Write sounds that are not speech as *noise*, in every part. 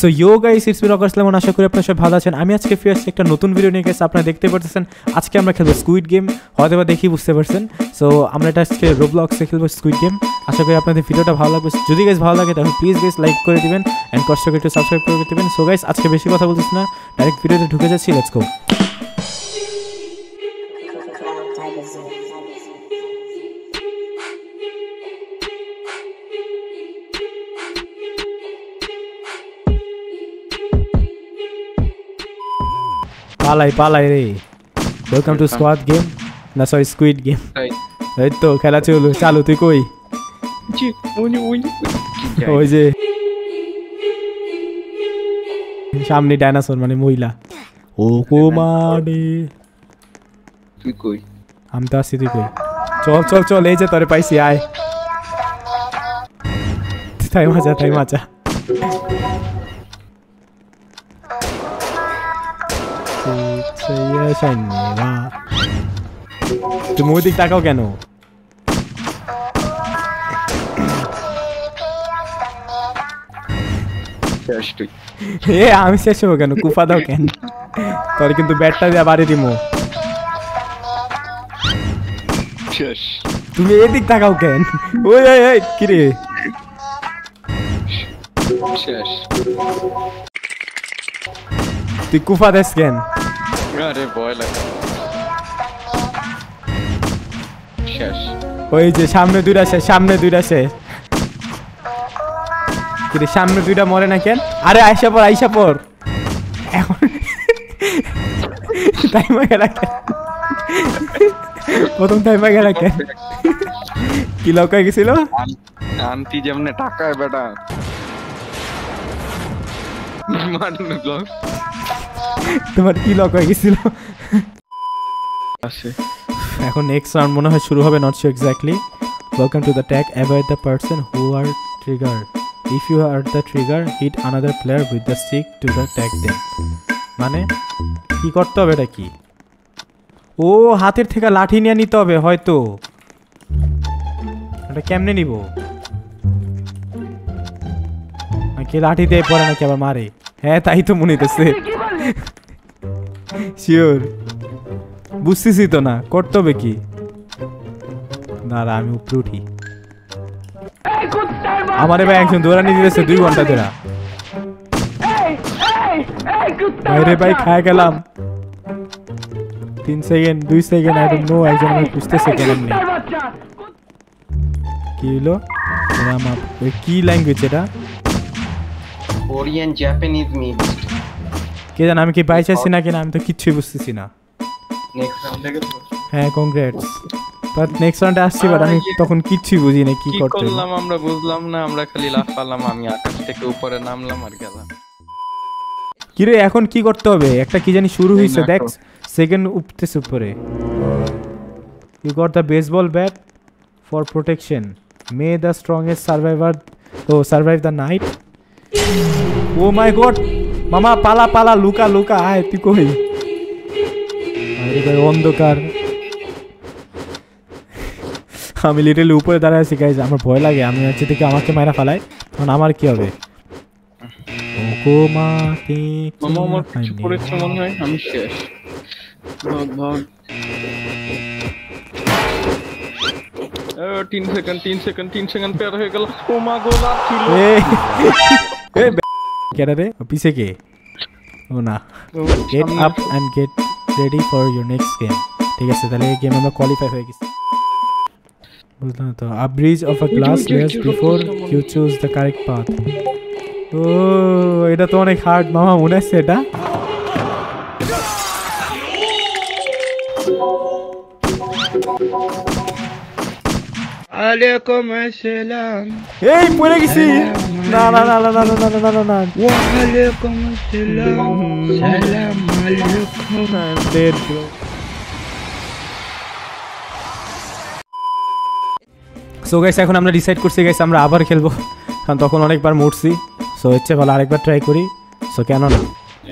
So yo guys it's mean Akash lemon আশা করি আপনারা সব ভালো আছেন। আমি আজকে ফিরে আসছি একটা নতুন ভিডিও নিয়ে গেছি আপনারা দেখতে পারতেছেন। আজকে আমরা খেলব স্কুইড গেম হয়তো বা দেখি, বুঝতে পারছেন। সো আমরা এটা আজকে রোবলক্সে খেলব স্কুইড গেম আশা করি আপনাদের ভিডিওটা ভালো লাগবে। যদি গাইস ভালো লাগে, তাহলে প্লিজ গাইস লাইক করে দিবেন। অ্যান্ড কষ্ট করে একটু সাবস্ক্রাইব করে দিবেন। সো গাইস আজকে বেশি কথা বলতেছি না। ডাইরেক্ট ভিডিওতে ঢুকে যাচ্ছি। লেটস গো পালাই পালাই রে। ওয়েলকাম টু স্কোয়াড গেম না সরি স্কুইড গেম এই তো খেলা চলো চালু তুই কই? *laughs* ওই যে। সামনে ডাইনোসর মানে মহিলা। ও কুমারে তুই কই? আমি তো আসছি তুই কই? চল চল চল এই যে তোরে পাইছি আয়। তাই মজা তাই মজা। তুমি ওই দিক তাকাও কেন? আমি শেষ হব কেন? কুফা দাও কেন? তোর কিন্তু ব্যাটটা দিয়ে বাড়ি দিমু। তুমি এদিক তাকাও কেন? ওই ওই কিরে? তুই কুফা দেস কেন? আরে ভয় লাগে। শেষ। ওই যে সামনে দুইটা শেষ সামনে দুইটা শেষ কিরে সামনে দুইটা মরে না কেন? আরে আইসা পর আইসা পর এখন গেলা কেন? প্রথম টাইমা গেলা কেন? কি লকায় গেছিল? আন্টি যেমন টাকায় বেটা। মারলো তোমার কি লক হয়ে গেছিল? এখন নেক্সট রাউন্ড মনে হয় শুরু হবে not sure exactly welcome to the tag avoid the person who are trigger if you are the trigger hit another player with the stick to the tag them মানে কি করতে হবে এটা কি? ও হাতের থেকে লাঠি নিয়ে নিতে হবে হয়তো। এটা কেমনে নিব? নাকি লাঠি দিয়ে পরে নাকি আবার মারে? হ্যাঁ তাই তো মনে হইতেছে। শিওর বুঝতেছি তো না করতে হবে কি? দাঁড়া, আমি উপরে উঠি। আমার এবার একজন দৌড়ানি দিতেছে দুই ঘণ্টা ধরে। বাইরে ভাই, খায় গেলাম। তিন সেকেন্ড, দুই সেকেন্ড আই ডোন্ট নো, একজন আমার বুঝতেছে কেন নেই কি হলো? কি ল্যাঙ্গুয়েজ এটা? কোরিয়ান জাপানিজ মিক্স কে জানে আমি কি বাইচ আছি না কিনা আমি তো কিচ্ছুই বুঝতেছি না। হ্যাঁ কংগ্রেটস বাট নেক্সট রাউন্ডে আসছি বাট আমি তখন কিচ্ছুই বুঝি না কি করতে। করলাম আমরা বুঝলাম না আমরা খালি লাফালাম আমি আকাশ থেকে উপরে নামলাম আর গেলাম। কিরে এখন কি করতে হবে? একটা কি জানি শুরু হয়েছে দেখ সেকেন্ড উঠতেছে উপরে। You got the baseball bat for protection may the strongest survivor O survive the night oh my god মামা পালা পালা লুকা লুকা আয় তুই কই? আরে ভাই অন্ধকার। আমি লিটারলি উপরে দাঁড়ায় আছি গাইজ আমার ভয় লাগে। আমি হচ্ছে থেকে আমাকে মায়েরা ফালাই তখন আমার কি হবে? ওকোমাতে কি মামা আমার কিছু হাইনে করেছে মনে হয় আমি শেষ। ভাগ ভাগ এ, তিন সেকেন্ড তিন সেকেন্ড তিন সেকেন্ড পের হয়ে গেল। ও মা গোলা ছিল। *laughs* এ এ কেডা রে ও পিছে কে ও না get up and get ready for your next game ঠিক আছে তাহলে এই গেম আমরা কোয়ালিফাই হয়ে গেছি বুঝলাম তো a bridge of a glass layers before you choose the correct path ও এটা তো অনেক হার্ড মামা মনে আছে এটা আলাইকুম আসসালাম এই পড়ে গেছি না না না না না না না না না না ওয়ালাইকুম আসসালাম সালাম আলাইকুম I'm dead, bro. So guys এখন আমরা ডিসাইড করছি গাইস আমরা আবার খেলব। কারণ তখন অনেকবার মরছি সো হচ্ছে ভালো আরেকবার ট্রাই করি। সো কেন না?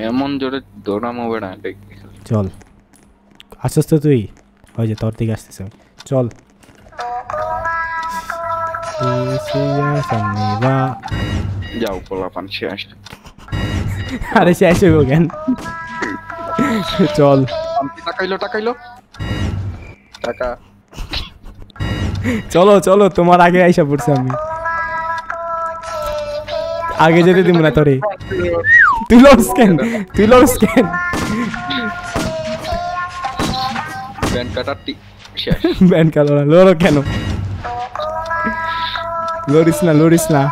এমন জোরে দৌড়ামো বেড়া দেখি। চল। আসছিস তো তুই। ওই যে তোর দিকে আসতেছে। আমি। চল। যাও পোলা পান শেষ আরে শেষ হইব কেন চল আন্টি টাকাইলো টাকাইলো টাকা চলো চলো তোমার আগে আইসা পড়ছে আমি আগে যেতে দিব না তোরে তুই লড়স কেন তুই লড়স কেন ব্যান না লড়ো কেন লড়িস না লড়িস না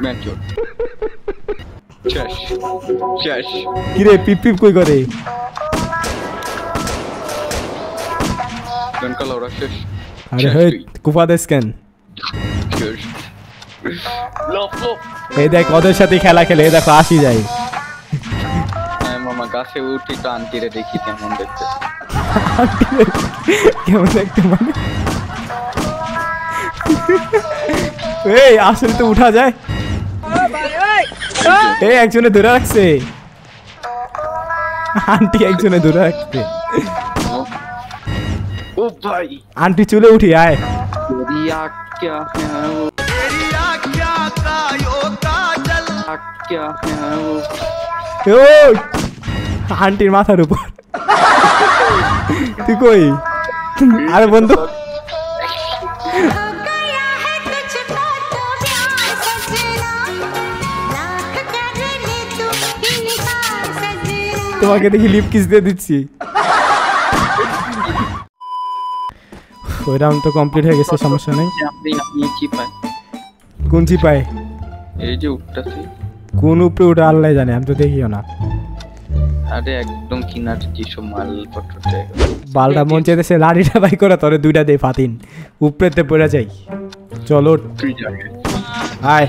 ব্যান চোর শেষ শেষ কিরে পিপ পিপ কই করে ব্যান কালো ওরা শেষ আরে শেষ হই তুই। কুপা দেশ কেন শেষ লপ লপ এই দেখ ওদের সাথে খেলা খেলে এই দেখো আসি যায় হ্যাঁ মামা গাছে উঠি তো আন্টিরে দেখি কেমন দেখতে কেমন দেখতে মানে এই আসলে তো উঠা যায়। এই একজনে ধরে রাখছে। আন্টি একজনে ধরে রাখছে। আন্টি চলে উঠি আয়। আন্টির মাথার উপর। তুই কই? আরে বন্ধু। তোমাকে দেখি লিপ কিস দিয়ে দিচ্ছি। ওই রাউন্ড তো কমপ্লিট হয়ে গেছে সমস্যা নেই। আপনি আপনি কি পায়? কোন চিপায় এই যে উঠতেছে কোন উপরে ওটা আল্লাহ জানে আমি তো দেখিও না। আরে একদম কিনার যেসব মালপত্র বালটা মন চাইতেছে লাড়িটা বাই করে তোরে দুইটা দে ফাতিন। উপরেতে পড়ে যাই। চলো তুই যাবে আয়।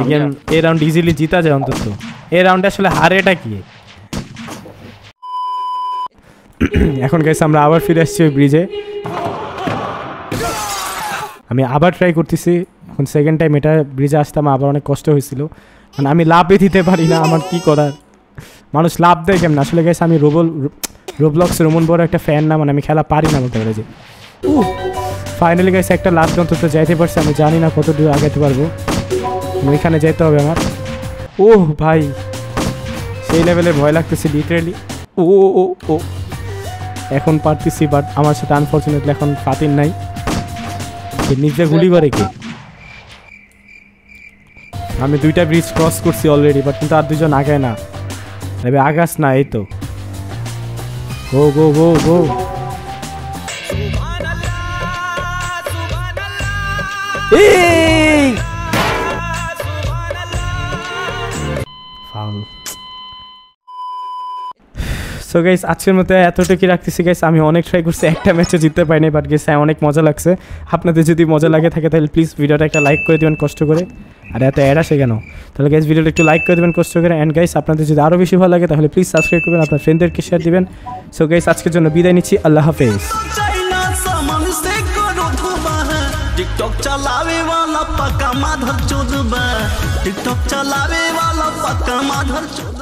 এগেন এই রাউন্ড ইজিলি জিতা যায় অন্তত। এই রাউন্ডে আসলে হারেটা কি? এখন গেছে আমরা আবার ফিরে আসছি ওই ব্রিজে আমি আবার ট্রাই করতেছি। এখন সেকেন্ড টাইম এটা ব্রিজে আসতাম আবার অনেক কষ্ট হয়েছিল। মানে আমি লাভে দিতে পারি না আমার কি করার। মানুষ লাভ দেয় কেমন? আসলে গেছে আমি রোবল, রোবলক্স রোমন বড় একটা ফ্যান না মানে আমি খেলা পারি না বলতে পারে যে ফাইনালি গেছে একটা লাভ অন্তত যাইতে পারছি, আমি জানি না কত দূর আগাতে পারব। ওইখানে যেতে হবে আমার। ও ভাই, সেই লেভেলের ভয় লাগতেছে লিটারেলি ও ও ও এখন পারতেছি বাট আমার সাথে আনফর্চুনেটলি এখন ফাতিন নাই। নিজে গুলি করে কি? আমি দুইটা ব্রিজ ক্রস করছি অলরেডি বাট কিন্তু আর দুজন আগায় না। তবে আগাস না, এই তো। গো গো গো গো এই! সো গাইস আজকের মতো এতটুকু রাখতেছি গাইস আমি অনেক ট্রাই করছি একটা ম্যাচে জিততে পারিনি বাট গেস অনেক মজা লাগছে আপনাদের যদি মজা লাগে থাকে তাহলে প্লিজ ভিডিওটা একটা লাইক করে দিবেন কষ্ট করে আর এত অ্যাড আসে কেন তাহলে গাইস ভিডিওটা একটু লাইক করে দেবেন কষ্ট করে অ্যান্ড গাইস আপনাদের যদি আরও বেশি ভালো লাগে তাহলে প্লিজ সাবস্ক্রাইব করবেন আপনার ফ্রেন্ডদেরকে শেয়ার দিবেন সো গাইস আজকের জন্য বিদায় নিচ্ছি আল্লাহ হাফেজ चाइना सामान से करो धोबा है टिकटॉक चलावे वाला पक्का माधर चोदबा टिकटॉक चलावे वाला पक्का माधर चोद